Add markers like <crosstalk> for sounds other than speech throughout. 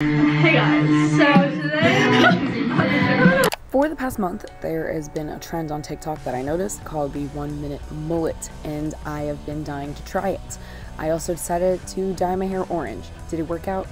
Hey guys, so today <laughs> For the past month, there has been a trend on TikTok that I noticed called the one minute mullet, and I have been dying to try it. I also decided to dye my hair orange. Did it work out?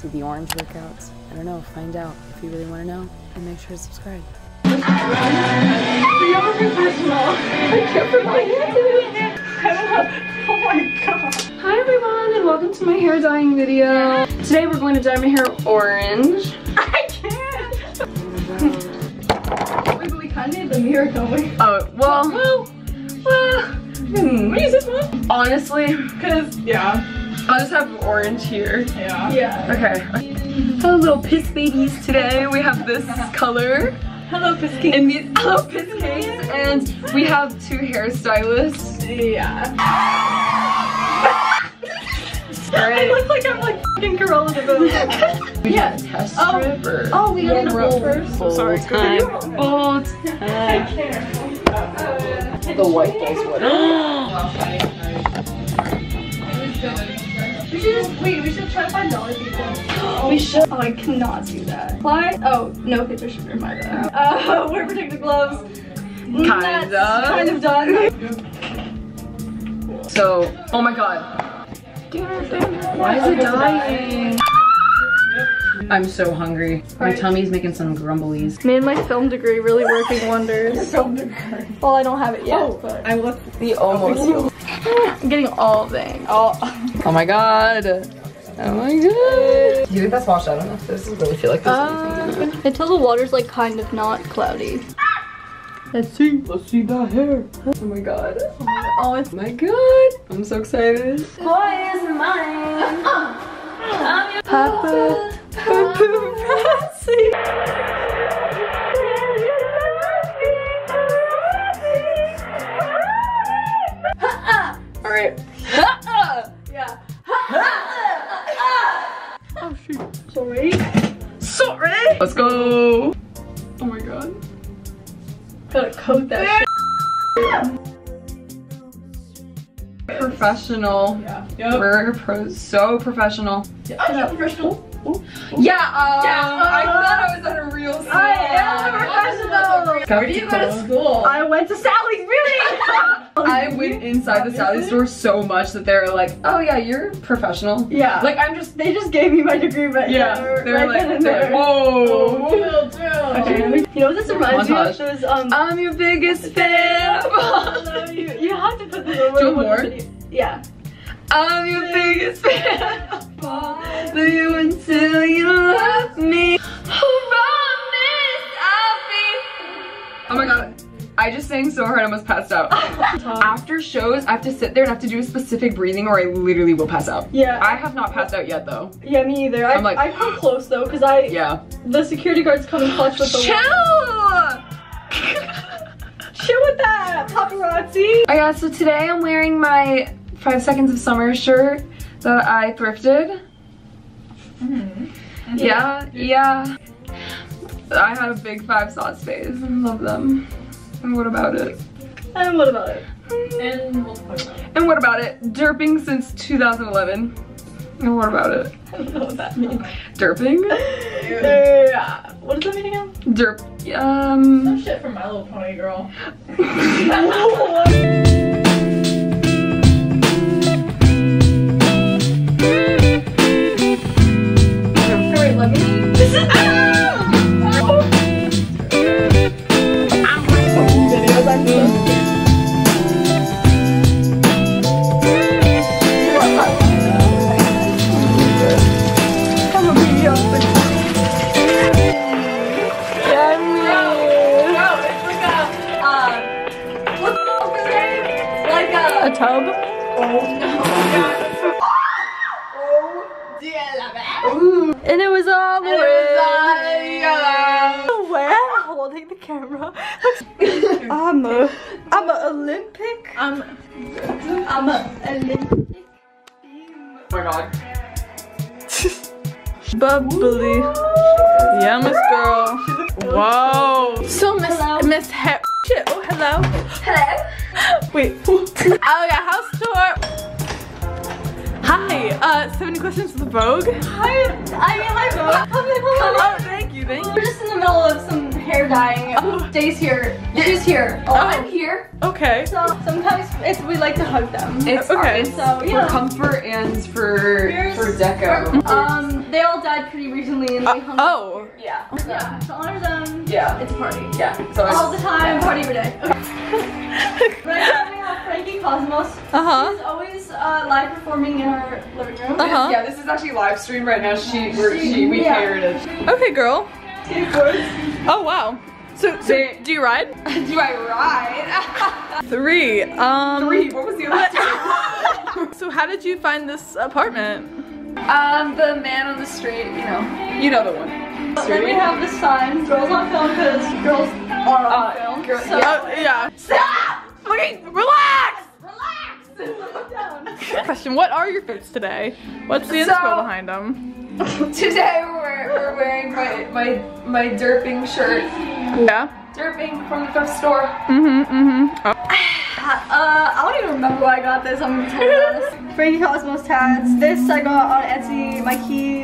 Did the orange work out? I don't know. Find out if you really want to know, and make sure to subscribe. we have a professional. I can't put my hand in it. Oh my god. Hi everyone and welcome to my hair dyeing video. Today we're going to dye my hair orange. I can't. Wait, but we kind of need the mirror, don't we? Oh, well, well, well, hmm. We use this one? honestly, Cause yeah. I'll just have orange here. Yeah. Yeah. Okay. Hello little piss babies today. We have this color Hello, Pisky. in these hello piss cakes and we have two hairstylists. Yeah. I look like I'm like fucking Cruella de Vil. yeah. Test Oh. strip or Oh, we gotta roll first. Sorry. time. Bold. I can't. The white balls <gasps> We should just wait. We should try to find dollar people. <gasps> we should. Oh, I cannot do that. Apply. Oh no, picture should be my bad. Uh, <laughs> wear protective gloves. Kind That's of. Kind of done. So, oh my god. Why is it dying? I'm so hungry. My Right. tummy's making some grumblies. Made my film degree really working wonders. <laughs> film degree. Well, I don't have it yet. Oh, but I left the almost. <laughs> I'm getting all things. All. Oh my god. Oh my god. Do you think that's washed out enough? This really feel like this. Uh, until the water's like kind of not cloudy. Let's see. Let's see that hair. Oh my god. Oh, it's Oh my god. I'm so excited. boys mine. Papa. Paparazzi. Alright. Yeah. oh shoot. Sorry. Sorry. Let's go. Gotta coat that Professional. Yeah. Yep. We're pro so professional. I'm not professional. Yeah, um, Yeah, I thought I was at a real school. I am a professional. Where do you go to school? I went to Sally's Beauty. <laughs> I <laughs> went inside the Sally store so much that they're like, oh yeah, you're professional. Yeah. Like I'm just, They just gave me my degree, but yeah, they're, they're like, then they're like, there. whoa. Okay, you know what this reminds me of? Those um. I'm your biggest fan. <laughs> you, you have to put this over. Do more? Yeah. I'm your biggest fan. Bother you until you love me. Promise I'll be. Oh my god. I just sang so hard I almost passed out. <laughs> After shows, I have to sit there and have to do a specific breathing or I literally will pass out. Yeah. I have not passed out yet though. Yeah, me either. I, I'm like- I come close though, cause I Yeah. the security guards come in clutch with the Chill! <laughs> chill with that paparazzi. Oh yeah, so today I'm wearing my Five Seconds of Summer shirt that I thrifted. Mm-hmm. Yeah, yeah. I had a big five sauce phase and love them. And what about it? And what about it? And what about it? Derping since 2011. And what about it? I don't know what that means. Derping? <laughs> Yeah. What does that mean again? Derp. Um. Shit from My Little Pony girl. <laughs> Wait, let me. Tub? And it was all the way. Where? Holding the camera. <laughs> I'm a, I'm a Olympic. I'm, I'm a Olympic. Oh my god. Bubbly. Yeah, Miss Girl. Whoa. So Miss. Miss He- Shit. Oh, hello. Hello. Wait. oh yeah, house tour. Hi, uh, 70 questions with Vogue. Hi, I mean, hi, Vogue. Come here, come Oh, thank you, thank you. We're just in the middle of some hair dyeing. Oh. Days here. She's here. Oh, Oh. I'm here. Okay. So sometimes it's, we like to hug them. It's Okay. it's So, for comfort and for Here's- for deco. Um, they all died pretty recently and they hung Oh. Yeah. Yeah, to honor them, Yeah. it's a party. Yeah. So All the it's, time, party every day. <laughs> right now we have Frankie Cosmos. Uh-huh. She's always uh, live performing in our living room. Uh-huh. yeah, this is actually live stream right now. She we're, she we Yeah. paired it. Okay, girl. Oh, wow. So, so They- do you ride? <laughs> Do I ride? <laughs> Three. Um. Three. What was the other two? So how did you find this apartment? um, the man on the street. You know. You know the one. Then we have this sign, girls on film, because girls are on Uh, film. girl- so, Oh, yeah. Stop! Okay, relax! Relax! <laughs> Down. <laughs> Question, what are your fits today? What's the So- inspo behind them? <laughs> Today we're, we're wearing my my my derping shirt. Yeah. Derping from the thrift store. Mm-hmm, mm-hmm. Oh. <sighs> Uh, I don't even remember where I got this, I'm gonna be totally honest. Frankie Cosmos tats. This I got on Etsy. My keys.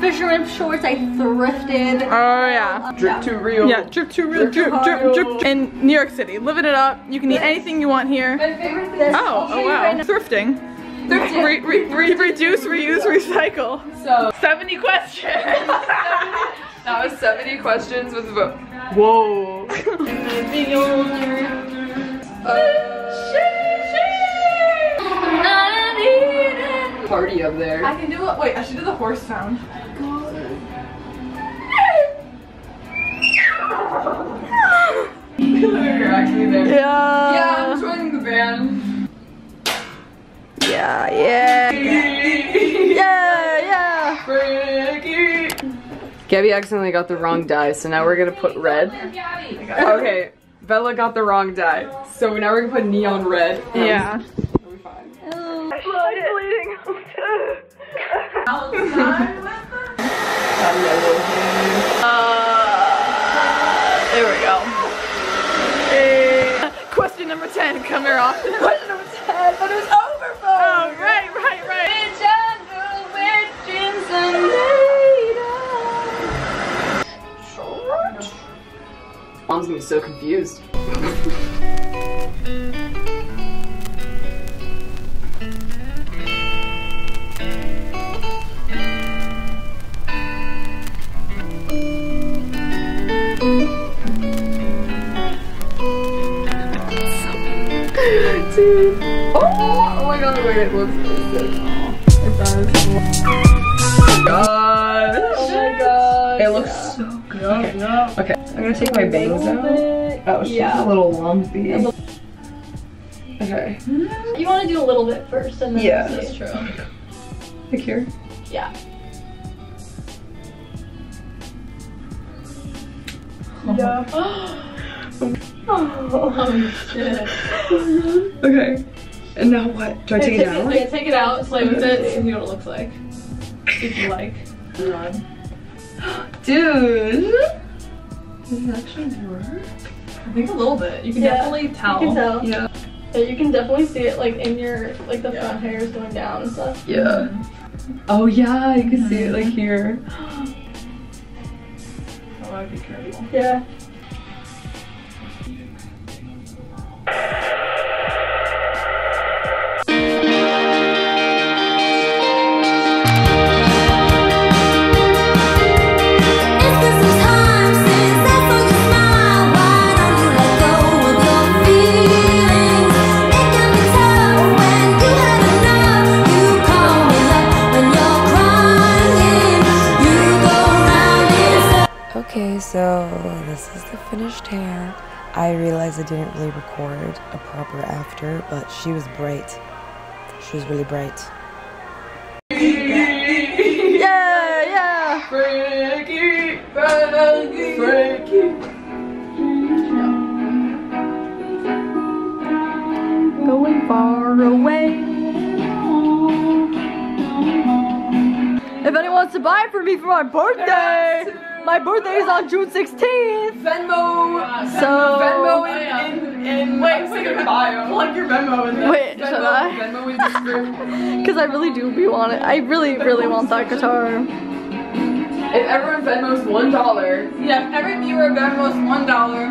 Fisherman shorts I thrifted. Oh, yeah. Drip to real. Yeah, drip to real, drip, drip, drip. In New York City, living it up. You can eat anything you want here. My favorite thing. This Oh, oh wow. Thrifting. Re- re- re- <laughs> reduce, reuse, recycle. So 70 questions. <laughs> that was 70 questions with Vogue. Whoa. <laughs> Party up there. I can do it. Wait, I should do the horse sound. You're actually there. Yeah. Yeah, I'm joining the band. Yeah, yeah. Yeah, yeah. Frankie. Gabby accidentally got the wrong die, so now we're gonna put red. Okay, Bella got the wrong die, so now we're gonna put neon red. Yeah. It'll be fine. Uh, there we go. Eh, Question number 10, come here often. Question number 10, but it was over for. Oh, right, right, right. Mom's gonna be so confused. <laughs> Dude. Oh, oh my god, wait, it looks it does. Gosh. Oh my god. It looks so good. Okay. okay. I'm gonna take my bangs out. Oh, she's Yeah. a little lumpy. Okay. You want to do a little bit first and then Yeah. see. True. Like here. Yeah. Yeah. <gasps> Oh. Oh shit. Okay. And now what? Do I take it down? Yeah, take it out, play with it, and see what it looks like. If you like. <gasps> Dude. Does it actually work? I think a little bit. You can Yeah, definitely tell. You can tell. Yeah. Yeah, you can definitely see it like in your like the front hairs going down and stuff. Yeah. Mm-hmm. Oh yeah, you can see it like here. <gasps> Oh, I'd be careful. Yeah. Is the finished hair. I realized I didn't really record a proper after, but she was bright. She was really bright. Yeah, yeah. Frankie, Frankie, Frankie. Going far away. If anyone wants to buy it from me for my birthday. My birthday is on June 16th. Venmo. So Venmo in, in, in wait, say your bio. Plug your Venmo in there. Wait, should I? Venmo in description. Because <laughs> I really do be want it. I really, really want that guitar. if everyone Venmos one dollar. Yeah, if every viewer Venmos one dollar.